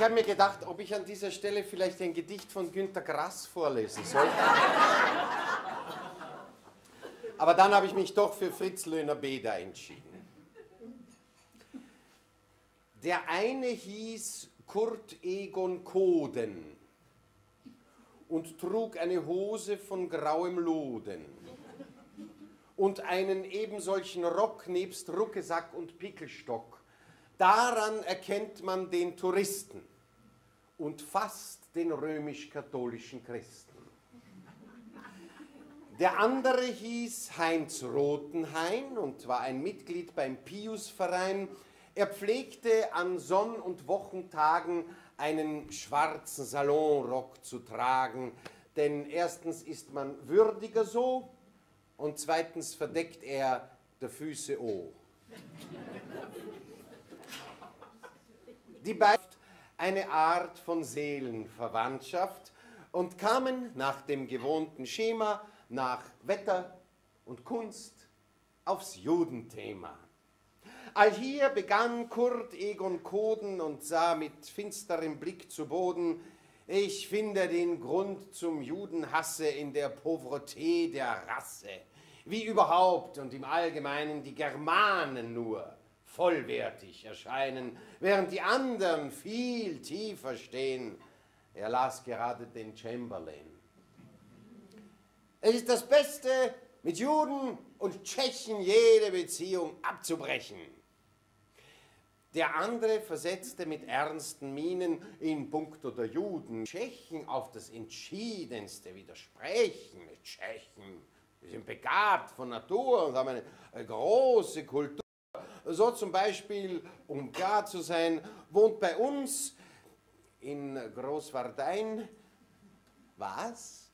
Ich habe mir gedacht, ob ich an dieser Stelle vielleicht ein Gedicht von Günter Grass vorlesen soll. Aber dann habe ich mich doch für Fritz Löhner Beda entschieden. Der eine hieß Kurt Egon Koden und trug eine Hose von grauem Loden und einen ebensolchen Rock nebst Ruckesack und Pickelstock. Daran erkennt man den Touristen und fast den römisch-katholischen Christen. Der andere hieß Heinz Rotenhain und war ein Mitglied beim Piusverein. Er pflegte an Sonn- und Wochentagen einen schwarzen Salonrock zu tragen, denn erstens ist man würdiger so und zweitens verdeckt er der Füße O. Die beiden eine Art von Seelenverwandtschaft und kamen nach dem gewohnten Schema nach Wetter und Kunst aufs Judenthema. Allhier begann Kurt Egon Koden und sah mit finsterem Blick zu Boden, ich finde den Grund zum Judenhasse in der Pauvreté der Rasse, wie überhaupt und im Allgemeinen die Germanen nur vollwertig erscheinen, während die anderen viel tiefer stehen. Er las gerade den Chamberlain. Es ist das Beste, mit Juden und Tschechen jede Beziehung abzubrechen. Der andere versetzte mit ernsten Mienen in puncto der Juden Tschechen auf das Entschiedenste widersprechen. Tschechen wir sind begabt von Natur und haben eine, eine große Kultur. So zum Beispiel, um klar zu sein, wohnt bei uns in Großwardein was?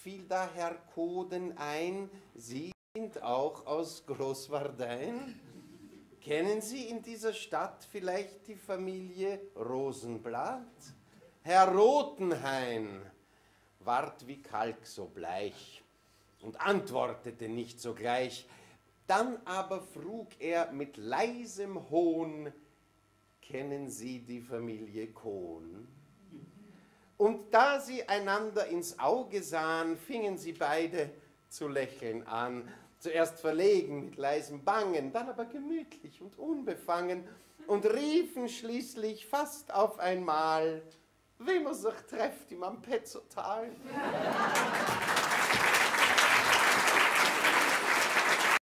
fiel da Herr Koden ein, Sie sind auch aus Großwardein? Kennen Sie in dieser Stadt vielleicht die Familie Rosenblatt? Herr Rotenhain ward wie Kalk so bleich und antwortete nicht sogleich. Dann aber frug er mit leisem Hohn, kennen Sie die Familie Kohn? Und da sie einander ins Auge sahen, fingen sie beide zu lächeln an. Zuerst verlegen mit leisem Bangen, dann aber gemütlich und unbefangen und riefen schließlich fast auf einmal, wem er sich trefft im Ampezzotal.